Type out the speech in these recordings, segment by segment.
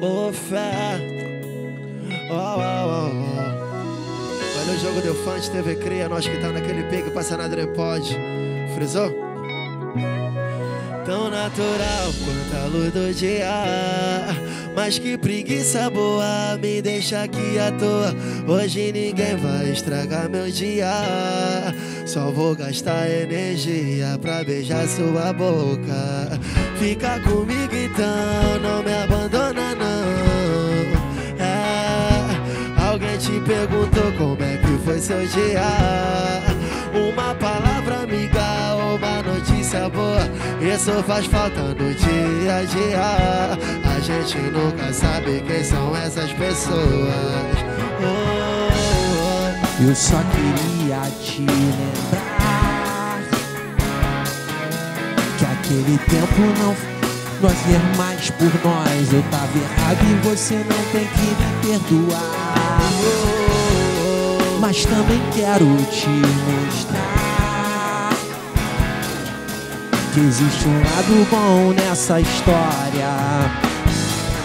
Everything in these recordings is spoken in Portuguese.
Fé. Oh, oh, oh, Olha o jogo do Fante, TV Cria, nós que tá naquele pique, passa na Dream Pod. Frisou? Tão natural quanto a luz do dia. Mas que preguiça boa, me deixa aqui à toa. Hoje ninguém vai estragar meu dia. Só vou gastar energia pra beijar sua boca. Fica comigo então, não me abandona perguntou como é que foi seu dia. Uma palavra amiga, uma notícia boa. Isso faz falta no dia a dia. A gente nunca sabe quem são essas pessoas. Oh, oh. Eu só queria te lembrar que aquele tempo não nós ver mais por nós. Eu tava errado e você não tem que me perdoar. Mas também quero te mostrar que existe um lado bom nessa história.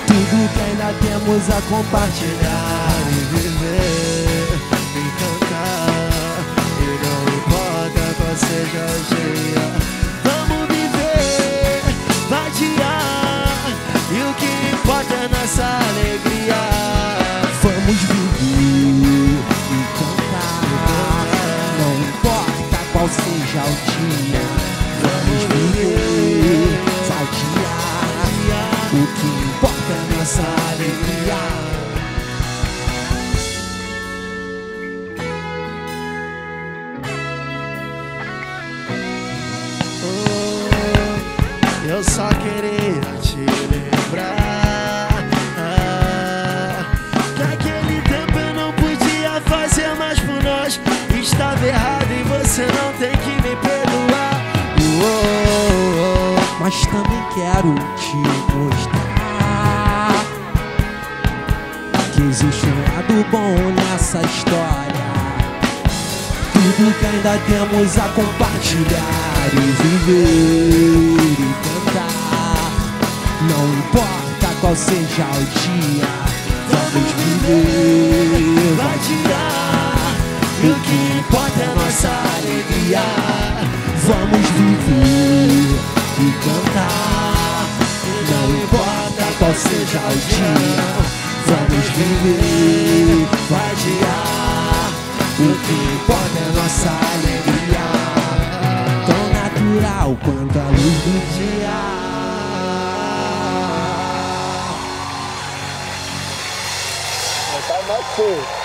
Tudo que ainda temos a compartilhar e viver, e cantar. E não importa qual seja o dia. Vamos viver, vadiar. E o que importa é nossa seja o dia. Vamos viver. O que importa é nossa alegria. Oh, eu só queria te lembrar Mas também quero te mostrar que existe um lado bom nessa história. Tudo que ainda temos a compartilhar e viver e cantar. Não importa qual seja o dia, vamos viver, vai tirar. E o que importa é nossa alegria. Vamos viver seja o dia, vamos viver, vadiar. O que importa é nossa alegria, tão natural quanto a luz do dia. Tá mais